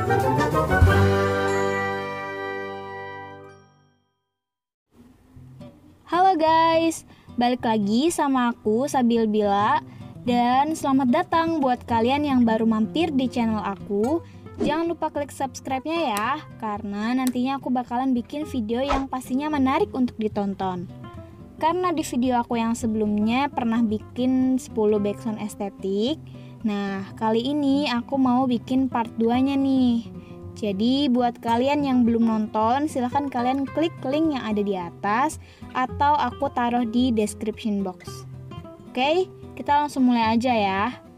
Halo guys, balik lagi sama aku Sabil Bila dan selamat datang buat kalian yang baru mampir di channel aku. Jangan lupa klik subscribe-nya ya, karena nantinya aku bakalan bikin video yang pastinya menarik untuk ditonton. Karena di video aku yang sebelumnya pernah bikin 10 backsound estetik, nah kali ini aku mau bikin part 2-nya nih. Jadi buat kalian yang belum nonton, silahkan kalian klik link yang ada di atas atau aku taruh di description box. Oke, kita langsung mulai aja ya.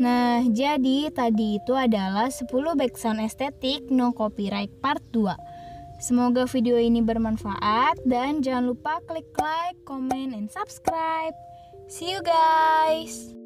Nah, jadi tadi itu adalah 10 background estetik no copyright part 2. Semoga video ini bermanfaat dan jangan lupa klik like, comment, and subscribe. See you guys.